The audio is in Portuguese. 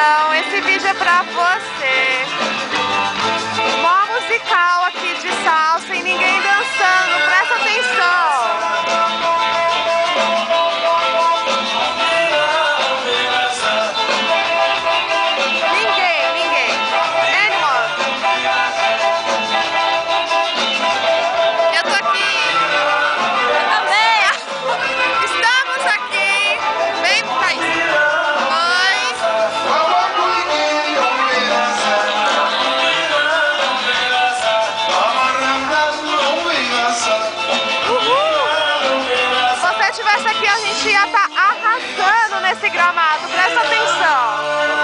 Então, esse vídeo é pra você. Estivesse aqui, a gente ia estar arrasando nesse gramado. Presta atenção.